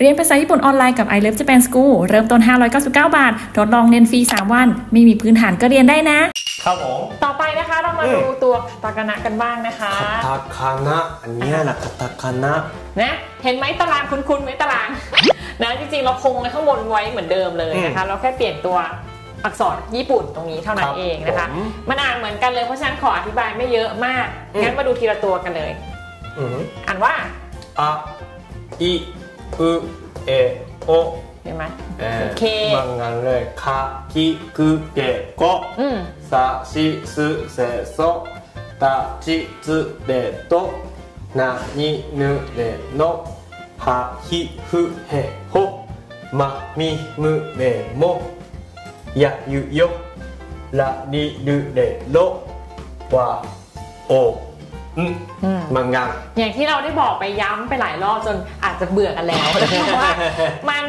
เรียนภาษาญี่ปุ่นออนไลน์กับ i Love Japan School เริ่มต้น 599 บาท ทดลองเรียนฟรี 3 วัน ไม่มีพื้นฐานก็เรียนได้นะ ครับผม ต่อไปนะคะเรามาดูตัวตากานะกันบ้างนะคะคาตาคานะ อันเนี้ยนะคาตาคานะ นะ เห็นไหมตารางคุ้นๆไหมตาราง นะจริงๆ เราคงไว้ข้างบนไว้เหมือนเดิมเลยนะคะ เราแค่เปลี่ยนตัวอักษรญี่ปุ่นตรงนี้เท่านั้นเองนะคะ มันอ่านเหมือนกันเลยเพราะฉะนั้นขออธิบายไม่เยอะมาก งั้นมาดูทีละตัวกันเลยอือหืออ่านว่าอะอิ อุเอโอเห็นไหมเอ่อโอเคบางงานเลยคาคิกุเกะโกะอืมซาชิสึเซโซตาจิซึเดโตะนานินุเรโนะฮาฮิฟุเฮโฮมามิมุเรโมยะยุโยลานิรุเรโนะวาโออืมอืมมังงานอย่างที่เราได้บอกไปย้ำไปหลายรอบจนอาจจะเบื่อกันแล้วเพราะว่ามัน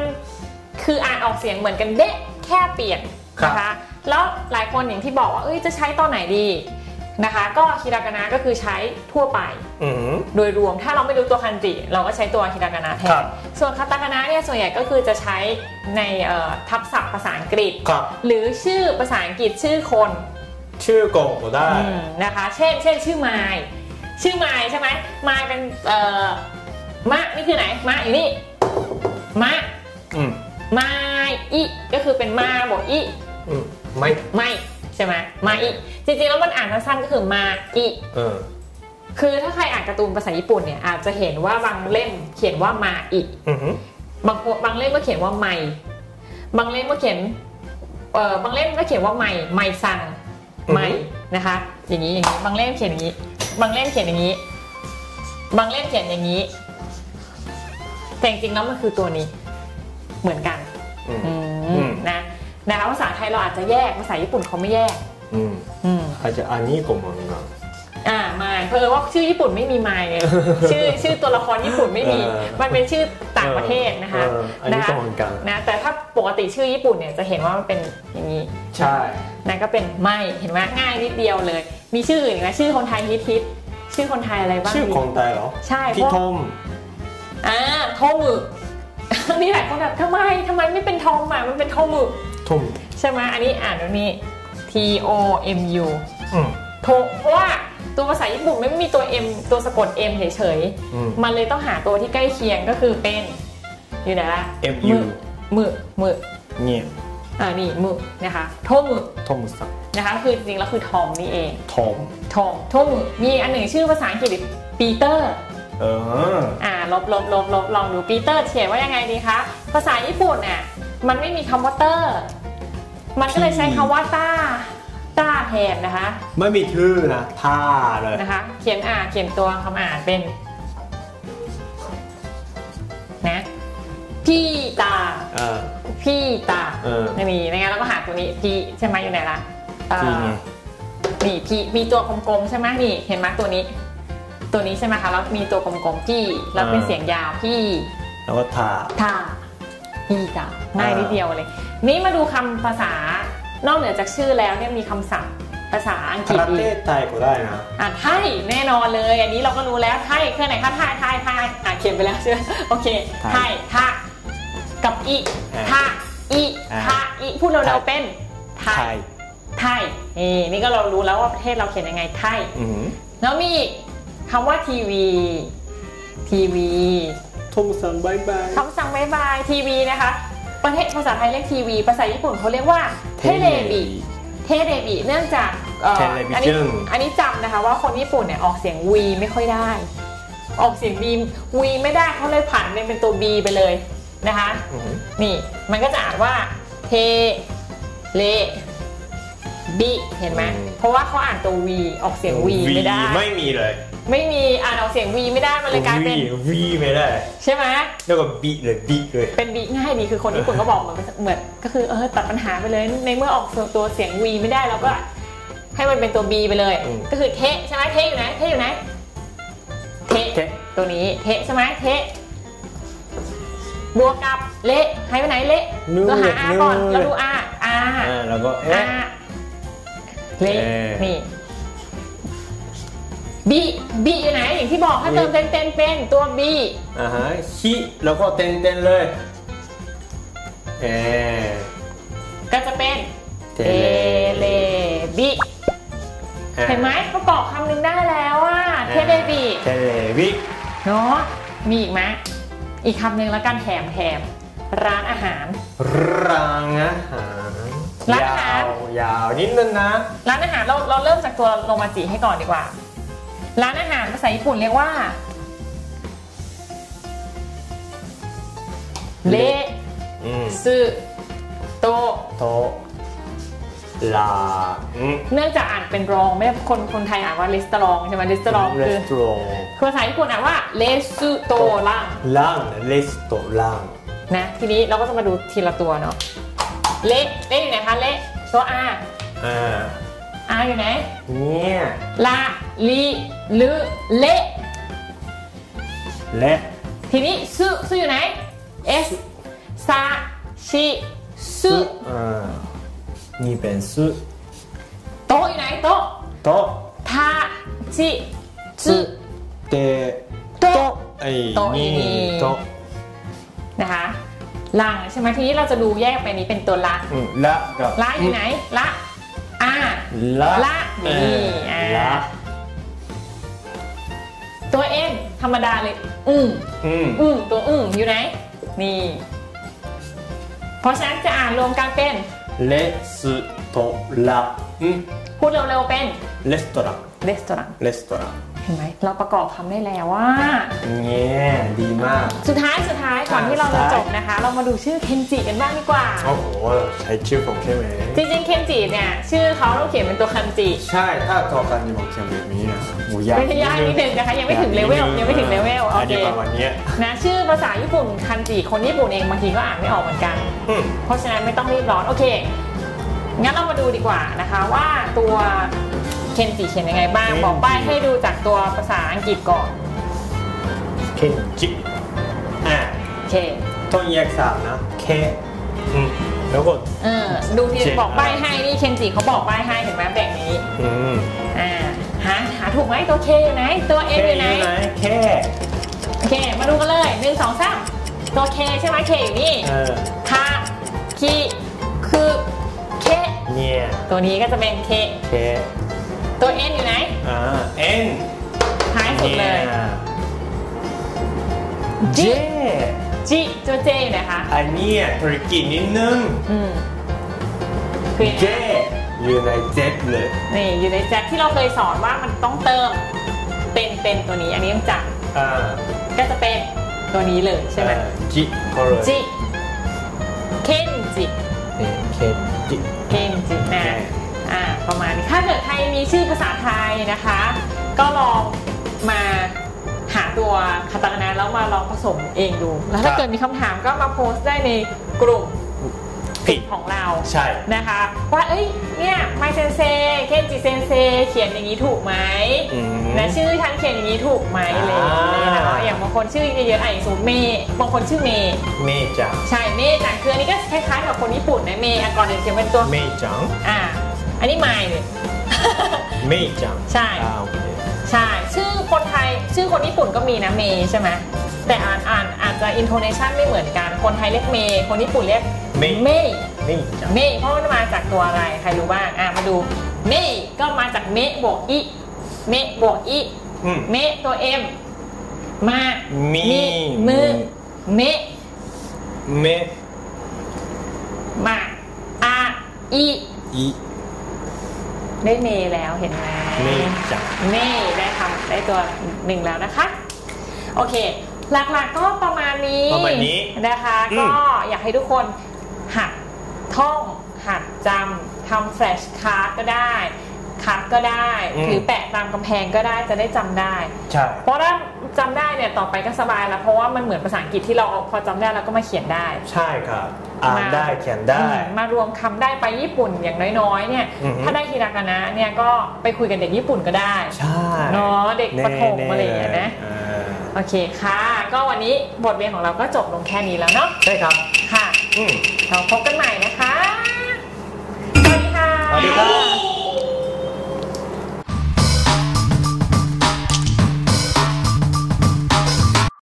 คืออ่านออกเสียงเหมือนกันเด๊ะแค่เปลี่ยนนะคะแล้วหลายคนอย่างที่บอกว่าเอ้ยจะใช้ตอนไหนดีนะคะ ก็ฮิรากานะก็คือใช้ทั่วไปอืมโดยรวมถ้าเราไม่รู้ตัวคันจิเราก็ใช้ตัวฮิรากานะแทครันบส่วนคาตาคานะเนี่ยส่วนใหญ่ก็คือจะใช้ในเอ่อทับศัพท์ภาษาอังกฤษครับหรือชื่อภาษาอังกฤษชื่อคน ชื่อกงก็ได้อืมนะคะ เช่น เช่น ชื่อไมล์ ชื่อไมล์ใช่ไหมไมล์เป็นเอ่อมะนี่คือไหนมะอยู่นี่มะอืมไมอิก็คือเป็นมาบวกอิอืมไม่ไม่ใช่ไหมมาอิจริงๆแล้วมันอ่านสั้นๆก็คือมาอิเออคือถ้าใครอ่านการ์ตูนภาษาญี่ปุ่นเนี่ยอาจจะเห็นว่าบางเล่มเขียนว่ามาอิอือหือบางบางเล่มก็เขียนว่าไมบางเล่มก็เขียนเอ่อบางเล่มก็เขียนว่าไมไมซังไมนะคะ อย่างนี้อย่างนี้บางเล่มเขียนอย่างนี้ บางเล่มเขียนอย่างนี้ บางเล่มเขียนอย่างนี้ แต่จริงๆแล้วมันคือตัวนี้ เหมือนกันอืมอือืมมนะนะคะภาษาไทยเราอาจจะแยกภาษาญี่ปุ่นเขาไม่แยกอืมอืมอาจจะอันนี้ก็มังงานอ่าไม่เพราะว่าชื่อญี่ปุ่นไม่มีไมล์ไงชื่อชื่อตัวละครญี่ปุ่นไม่มีเออมันเป็นชื่อต่างประเทศนะคะเอออันนี้ะก็คะเหมือนกันนะแต่ถ้าปกติชื่อญี่ปุ่นเนี่ยจะเห็นว่ามันเป็นอย่างนี้ใช่นั่นก็เป็นไม่เห็นไหมง่ายนิดเดียวเลย มีชื่ออื่นอีกนะชื่อคนไทยฮิตฮิต ชื่อคนไทยอะไรบ้างชื่อดีคนไทยเหรอ ใช่เพพี่ราะทอมอ่าโทมึมีหลายคนแบบทำไมทำไมไม่เป็นทอมอะมันเป็นโทมึทอมใช่ไหมอันนี้อ่านตรงนี้ T O M U อืมโทเพราะว่าตัวภาษาญี่ปุ่นไม่มีตัว M ตัวสะกด M เฉยอืมๆมันเลยต้องหาตัวที่ใกล้เคียงก็คือเป็น อยู่ไหนละ MU ムム เนี่ย อ่านี่มือนะคะトム トムさん นะคะคือจริงๆแล้วคือทอมนี่เองทอมทอม トム มีอันหนึ่งชื่อภาษาอังกฤษปีเตอร์เอออ่าลบลบลบลบลองดูปีเตอร์เขียนว่ายังไงดีคะภาษาญี่ปุ่นเนี่ยมันไม่มีคำว่าเตอร์ มันก็เลยใช้คำว่า ターต้าแทนนะคะ ไม่มีชื่อนะท่าเลยนะคะ เขียนอ่านเขียนตัวคำอ่านเป็น พี่ตาเออพี่ตาเออไม่มีไม่งั้นเราก็หาตัวนี้พี่ใช่ไหมอยู่ไหนล่ะเอ่อพี่ไงนี่พี่มีตัวกลมๆใช่ไหมนี่เห็นไหมตัวนี้ ตัวนี้ใช่ไหมคะแล้วมีตัวกลมๆพี่แล้วเป็นเสียงยาวพี่ แล้วก็ท่าตาพี่ตาง่ายนิดเดียวเลย นี่มาดูคำภาษานอกเหนือจากชื่อแล้วเนี่ยมีคำศัพท์ภาษาอังกฤษประอีเทกศไทยก็ได้นะอะไทยแน่นอนเลย อันนี้เราก็รู้แล้วไทยคือไหนคะไทยไทยไทยอะเขียนไปแล้วใช่ไหมโอเคไทยทะ กับอีทะอีทะอีพูดเร็วๆเป็นไทยไทยนี่นี่ก็เรารู้แล้วว่าประเทศเราเขียนยังไงไทยอืมแล้วมีอีกคำว่าทีวีทีวีトムさん bye bye トムさん bye bye ทีวีนะคะ ประเทศภาษาไทยเรียกทีวี ภาษาญี่ปุ่นเขาเรียกว่าテレビ テレビ เนื่องจากเอ่ออันนี้อันนี้จำนะคะว่าคนญี่ปุ่นเนี่ยออกเสียง V ไม่ค่อยได้ ออกเสียง B V ไม่ได้เขาเลยผันเป็นเป็นตัว B ไปเลย นะคะ อืมนี่มันก็จะอ่านว่าテレビ เห็นไหมเพราะว่าเขาอ่านตัว V ออกเสียง V ไม่ได้ ไม่มีเลยไม่มีอ่านออกเสียงวีไม่ได้มันเลยกลายเป็น วีไม่ได้ใช่ไหมแล้วก็บีเลยบีเลยเป็นบีง่ายดีคือคนญี่ปุ่นก็บอกเหมือนเหมือนก็คือเออตัดปัญหาไปเลยในเมื่อออกตัวเสียงวีไม่ได้เราก็ให้มันเป็นตัวบีไปเลย ก็คือเทะใช่ไหมเทะอยู่ไหนเทะอยู่ไหนเทะเทะตัวนี้เทะใช่ไหมเทะ บวกกับเละให้ไปไหนเละนู่นเราหาอาก่อนนู่นเราดูอาอาอ่าแล้วก็อาเอ๊ะレ เอ๊ะนี่ ビ ビ อยู่ไหนอย่างที่บอกถ้าเติม 点々 เป็นตัว B อ่าฮะ ヒ แล้วก็ 点々 เลยเออก็จะเป็นテテレ レビ อะเห็นไหมประกอบคำหนึ่งได้แล้วอะテレビ テレビ เนาะมีอีกไหม อีกคำหนึ่งแล้วกันแถมแถมร้านอาหาร ร้านอาหารร้านอาหาร ยาวยาวนิดนึงนะ ร้านอาหารเราเราเริ่มจากตัวโรมาจิให้ก่อนดีกว่า ร้านอาหารภาษาญี่ปุ่นเรียกว่าเลอืมซึโตโตะ ลาเนื่องจากอ่านเป็นรองแม่คนคนไทยอ่านว่าเลสตรองใช่ไหมเลสตรองคือภาษาญี่ปุ่นอ่านว่าเลสุโตรังรังเลสโตรังนะทีนี้เราก็จะมาดูทีละตัวเนาะเละเละอยู่ไหนคะเละตัวอาอาอยู่ไหนเนี่ยลาลีลือเละเละทีนี้ซึซึอยู่ไหนเอสซาชิซึ นี่เป็นสุโตะอยู่ไหนโตะโตะทาชิซึเตโตะไอ้โต๊ะนี่นี่โตะนะคะลังใช่ไหมทีนี้เราจะดูแยกไปนี้เป็นตัวละอืมละกับละอยู่ไหนละอาละละเอนี่ออ่าละตัวเอ็นธรรมดาเลย อืมอืมอืมตัวอืมอยู่ไหนนี่ เพราะฉะนั้นจะอ่านรวมกันเป็น 레스토랑. 응. 호주 올레오 벤. 레스토랑. 레스토랑. 레스토랑. ห็นไหมเราประกอบคำได้แล้วว่าเนี่ยดีมาก สุดท้ายสุดท้ายก่อนที่เราจะจบนะคะ เรามาดูชื่อเคนจิกันบ้างดีกว่า โอ้โหใช้ชื่อผมใช่ไหม จริงๆเคนจิเนี่ยชื่อเขาเราเขียนเป็นตัวคันจิ ใช่ถ้าตัวกันนี่ผมเขียนแบบนี้นะหมูยากไม่ใช่ยากนิดนึงนะคะ ยังไม่ถึงเลเวลยังไม่ถึงเลเวลโออันเคนี้ประมาณเนี้ยนะชื่อภาษาญี่ปุ่นคันจิคนญี่ปุ่นเองบางทีก็อ่านไม่ออกเหมือนกันอืมเพราะฉะนั้นไม่ต้องรีบร้อนโอเคงั้นเรามาดูดีกว่านะคะว่าตัว เคนจิเขียนยังไงบ้าง บอกป้ายให้ดูจากตัวภาษาอังกฤษก่อนเคนจิอ่าโอเคต้องแยกสามนะเคอืมแล้วก็เออดูที่เขียนบอกป้ายให้นี่เคนจิเขาบอกป้ายให้เห็นไหมแบบนี้อืมอ่าหาหาถูกไหมตัวเคอยู่ไหนตัวเอเคอยู่ไหนเคโอเคมาดูกันเลยหนึ่งสองสามตัวเคใช่ไหมเคอยู่นี่เออคาคีคือเคเนี่ยตัวนี้ก็จะเป็นเคเค ตัวเอ็นอยู่ไหน อ่าเอ็นท้ายสุดเลยเจจิตัวเจอยู่ไหนคะ อันเนี้ยธุรกิจนิดนึง อืมคือเจอยู่ในเจ็ดเลย นี่อยู่ในแจ็คที่เราเคยสอนว่ามันต้องเติมเป็นเป็นตัวนี้ อันนี้ต้องจับอ่าก็จะเป็นตัวนี้เลยใช่ไหมเออจิก็เลยจิเคนจิเออเคนจิเคนจิ มีชื่อภาษาไทยนะคะ ก็ลองมาหาตัวคาตาคานะแล้วมาลองผสมเองดู แล้วถ้าเกิดมีคำถามก็มาโพสต์ได้ในกลุ่มผิดของเราใช่นะคะว่าเอ้ยเนี่ยไม 先生 เคนจิ 先生 เขียนอย่างนี้ถูกไหมอืมนะชื่อฉันเขียนอย่างนี้ถูกไหมอะไรอย่างเลยนะอ่าอย่างบางคนชื่อเยอะๆอะอย่างสมมติเมย์บางคนชื่อเมย์เม ちゃん ใช่เมย์ ちゃん คืออันนี้ก็คล้ายๆกับคนญี่ปุ่นนะเมย์อะก่อนเดี๋ยวเขียนเป็นตัวเม ちゃん อ่าอันนี้ไมล์เลย เม ちゃん ใช่ อ่าโอเคใช่ ชื่อคนไทย ชื่อคนญี่ปุ่นก็มีนะเมย์ใช่ไหมแต่อ่านอ่านอาจจะ intonation ไม่เหมือนกัน คนไทยเรียกเมย์คนญี่ปุ่นเรียกเมเมย์เม ちゃん เมย์เพราะมันมาจากตัวอะไร ใครรู้บ้าง อะมาดูเมย์ก็มาจาก メ บวก イ メ บวก イ อืม メ ตัว M マミムメ メ マ ア イ イ ได้เมย์แล้วเห็นไหมเม ちゃん เมย์ได้ทำได้ตัวหนึ่งแล้วนะคะ โอเค หลักๆก็ประมาณนี้ประมาณนี้นะคะอืมก็อยากให้ทุกคนหัดท่องหัดจำทำแฟลชการ์ดก็ได้คัดก็ได้หรือแปะตามกำแพงก็ได้จะได้จำได้ใช่เพราะถ้า จำได้เนี่ยต่อไปก็สบายแล้วเพราะว่ามันเหมือนภาษาอังกฤษที่เราพอจำได้แล้วก็มาเขียนได้ ใช่ครับอ่านได้เขียนได้อืมมารวมคำได้ไปญี่ปุ่นอย่างน้อยๆเนี่ยอือฮึถ้าได้ฮิรากานะเนี่ยก็ไปคุยกับเด็กญี่ปุ่นก็ได้ใช่เนาะเด็กประถมแน่ๆอะไรอย่างเงี้ยนะอ่าโอเคค่ะ ก็วันนี้บทเรียนของเราก็จบลงแค่นี้แล้วเนาะใช่ครับค่ะอืมเราพบกันใหม่นะคะสวัสดีค่ะสวัสดีครับ